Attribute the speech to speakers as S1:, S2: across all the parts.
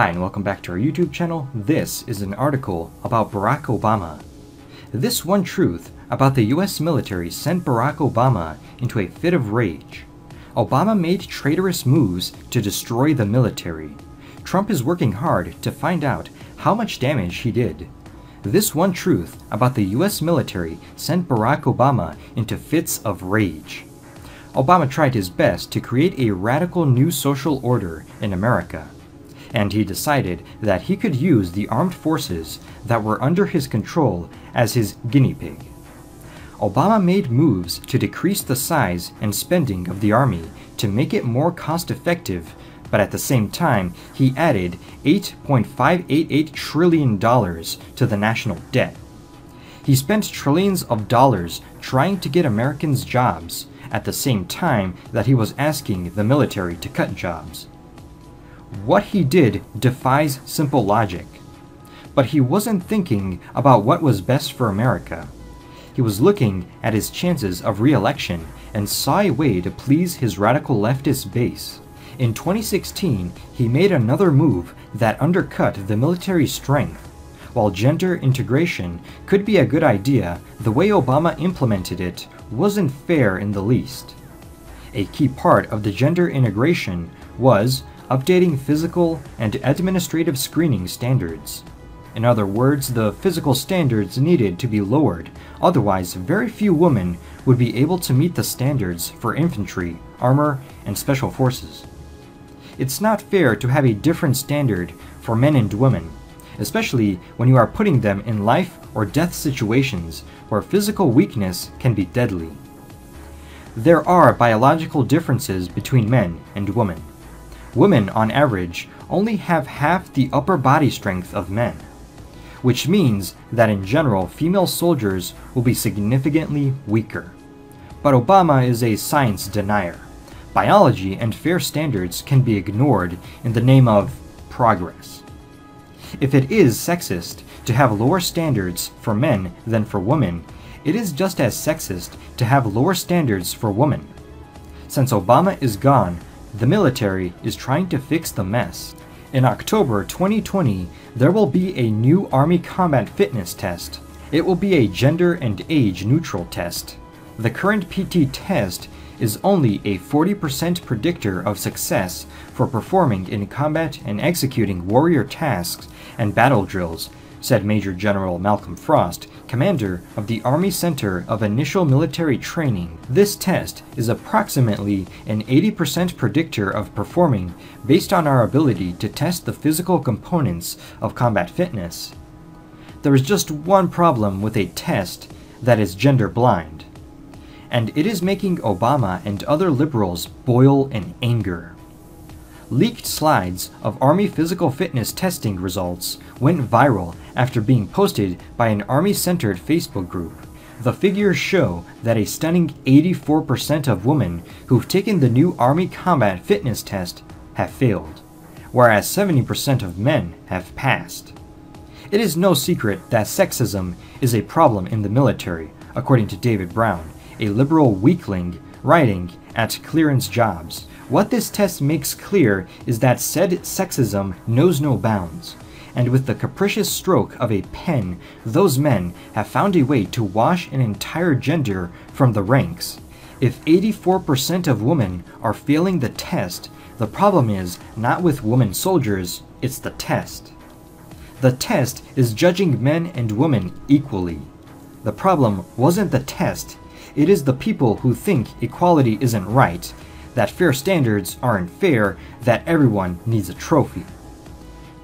S1: Hi and welcome back to our YouTube channel. This is an article about Barack Obama. This one truth about the US military sent Barack Obama into a fit of rage. Obama made traitorous moves to destroy the military. Trump is working hard to find out how much damage he did. This one truth about the US military sent Barack Obama into fits of rage. Obama tried his best to create a radical new social order in America, and he decided that he could use the armed forces that were under his control as his guinea pig. Obama made moves to decrease the size and spending of the army to make it more cost effective, but at the same time, he added $8.588 trillion to the national debt. He spent trillions of dollars trying to get Americans jobs, at the same time that he was asking the military to cut jobs. What he did defies simple logic. But he wasn't thinking about what was best for America. He was looking at his chances of re election and saw a way to please his radical leftist base. In 2016, he made another move that undercut the military's strength. While gender integration could be a good idea, the way Obama implemented it wasn't fair in the least. A key part of the gender integration was updating physical and administrative screening standards. In other words, the physical standards needed to be lowered, otherwise, very few women would be able to meet the standards for infantry, armor, and special forces. It's not fair to have a different standard for men and women, especially when you are putting them in life or death situations where physical weakness can be deadly. There are biological differences between men and women. Women, on average, only have half the upper body strength of men, which means that in general, female soldiers will be significantly weaker. But Obama is a science denier. Biology and fair standards can be ignored in the name of progress. If it is sexist to have lower standards for men than for women, it is just as sexist to have lower standards for women. Since Obama is gone, the military is trying to fix the mess. In October 2020, there will be a new Army combat fitness test. It will be a gender and age neutral test. The current PT test is only a 40% predictor of success for performing in combat and executing warrior tasks and battle drills said Major General Malcolm Frost, commander of the Army Center of Initial Military Training. This test is approximately an 80% predictor of performing based on our ability to test the physical components of combat fitness. There is just one problem with a test that is gender blind, and it is making Obama and other liberals boil in anger. Leaked slides of Army physical fitness testing results went viral after being posted by an Army centered Facebook group. The figures show that a stunning 84% of women who've taken the new Army combat fitness test have failed, whereas 70% of men have passed. It is no secret that sexism is a problem in the military, according to David Brown, a liberal weakling writing at Clearance Jobs. What this test makes clear is that said sexism knows no bounds, and with the capricious stroke of a pen, those men have found a way to wash an entire gender from the ranks. If 84% of women are failing the test, the problem is not with women soldiers, it's the test. The test is judging men and women equally. The problem wasn't the test, it is the people who think equality isn't right that fair standards aren't fair, that everyone needs a trophy.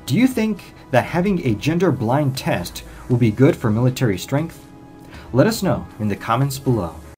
S1: Do you think that having a gender blind test will be good for military strength? Let us know in the comments below.